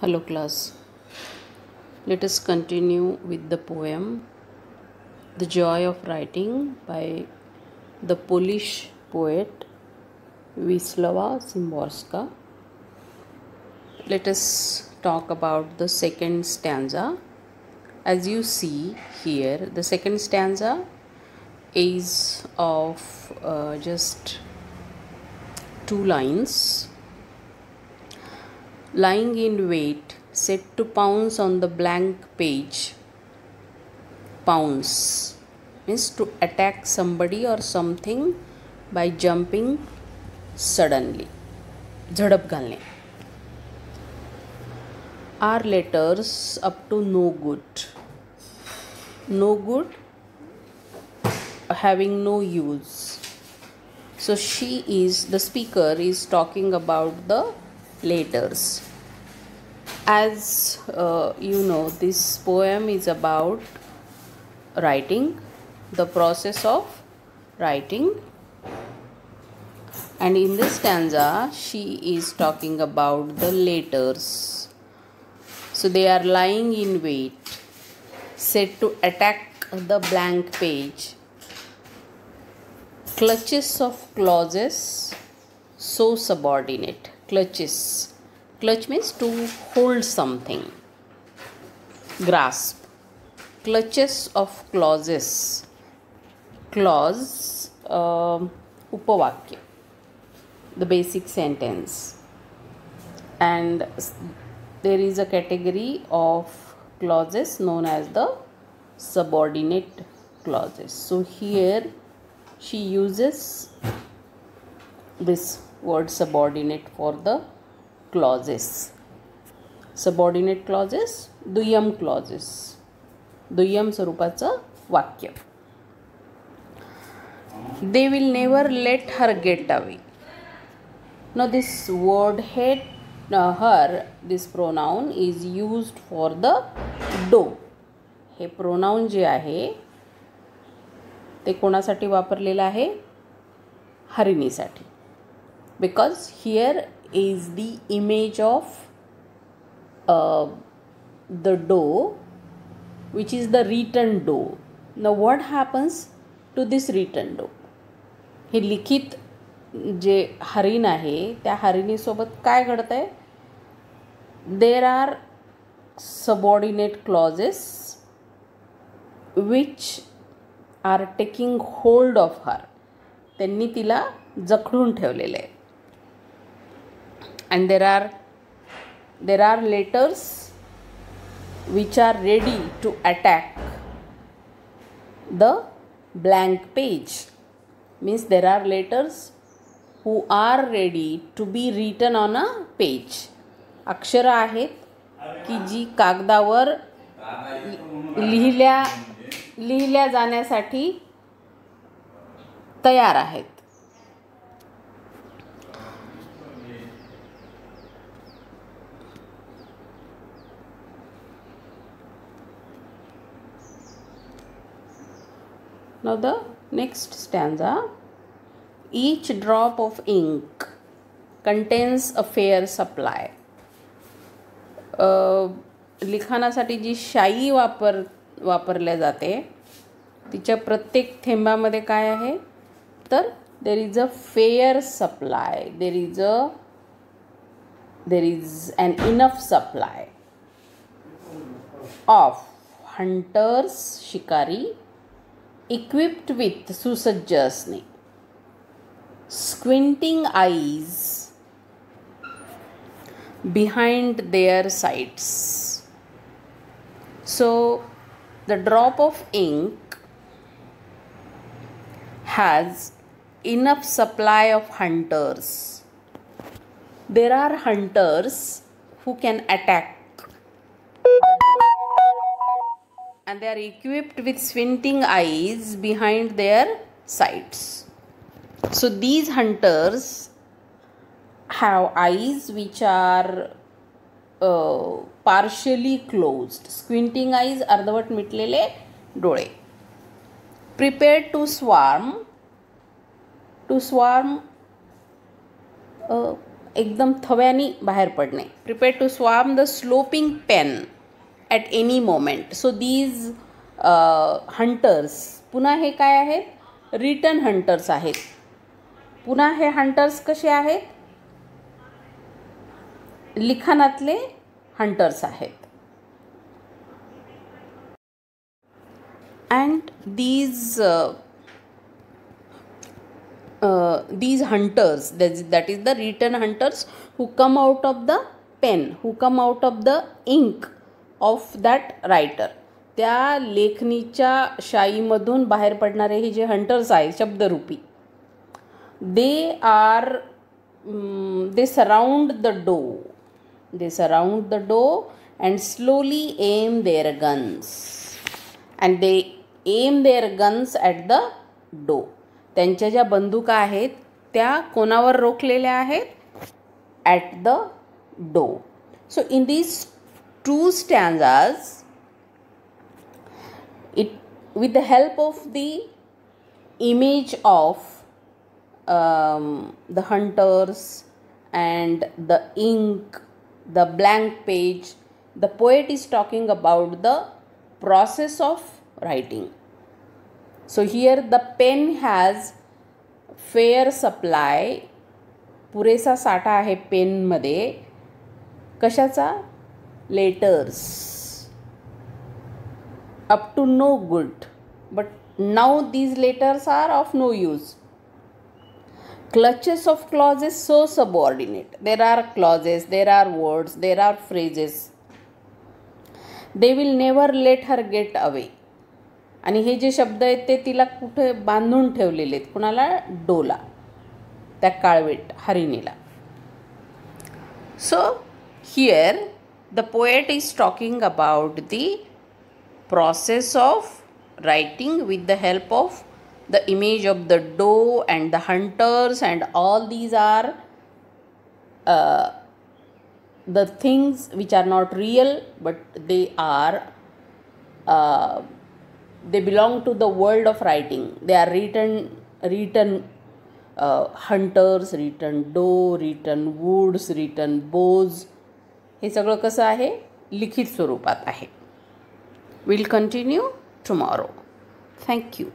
Hello, class. Let us continue with the poem The Joy of Writing by the Polish poet Wisława Szymborska. Let us talk about the second stanza. As you see here, the second stanza is of uh, just two lines lying in wait, set to pounce on the blank page. Pounce means to attack somebody or something by jumping suddenly. Jhadap ghalne. Are letters up to no good? No good, having no use. So she is, the speaker is talking about the letters. As uh, you know this poem is about writing the process of writing. And in this stanza she is talking about the letters. So they are lying in wait set to attack the blank page. Clutches of clauses so subordinate clutches. Clutch means to hold something. Grasp. Clutches of clauses. Clause uh, upavakya. The basic sentence. And there is a category of clauses known as the subordinate clauses. So here she uses this word subordinate for the clauses. Subordinate clauses दुय्यम clauses दुय्यम स्वरूपाचं वाक्य they will never let her get away न this word hate her this pronoun is used for the dough हे pronoun जे आहे ते कोणासाठी वापरलेलं आहे? हरिणीसाठी. because here is the image of uh, the dough which is the written dough now what happens to this written dough हे लिखित जे हरिण आहे त्या हरिणीसोबत काय घडतं आहे there are subordinate clauses which are taking hold of her त्यांनी तिला जखडून ठेवलेलं आहे and there are there are letters which are ready to attack the blank page means there are letters who are ready to be written on a page अक्षरं आहेत की जी कागदावर लिहिल्या लिहिल्या जाण्यासाठी तयार आहेत Now the next stanza. Each drop of ink contains a fair supply. Uh, लिखाणासाठी जी शाई वापर वापरल्या जाते तिच्या प्रत्येक थेंबामध्ये काय आहे? तर there is a fair supply there is a there is an enough supply of hunters शिकारी equipped with Susajjasana. Squinting eyes behind their sides. So the drop of ink has enough supply of hunters. There are hunters who can attack And they are equipped with squinting eyes behind their sights. So, these hunters have eyes which are uh, partially closed squinting eyes अर्धवट मिटलेले डोळे prepared to swarm to swarm uh, एकदम थव्यानी बाहेर पडणे prepare to स्वाम the sloping pen At any moment so these hunters पुन्हा हे काय आहेत? रिटर्न हंटर्स आहेत. पुन्हा हे हंटर्स कसे आहेत? लिखाणातले हंटर्स आहेत. And these these hunters that is the written hunters who come out of the pen who come out of the ink of that writer. त्या लेखणीच्या शाईमधून बाहेर पडणारे हे जे हंटर्स आहे शब्दरूपी they are they surround the doe they surround the doe and slowly aim their guns and they aim their guns at the doe त्यांच्या ज्या बंदुका आहेत त्या कोणावर रोखलेल्या आहेत? At the doe so in these to स्टँजाज it with the help of the image of um, the hunters and the ink the blank page the poet is talking about the process of writing so here the pen has fair supply पुरेसा साठा आहे पेनमध्ये कशाचा Letters up to no good but now these letters are of no use clutches of clauses so subordinate there are clauses there are words there are phrases they will never let her get away आणि हे जे शब्द आहेत ते तिला कुठे बांधून ठेवलेले आहेत कुणाला डोला त्या काळवेट हरिणीला so here the poet is talking about the process of writing with the help of the image of the doe and the hunters and all these are uh, the things which are not real but they are uh, they belong to the world of writing. They are written written uh, hunters written doe written woods written bows हे सगळं कसं आहे? लिखित स्वरूपात आहे. Will continue tomorrow thank you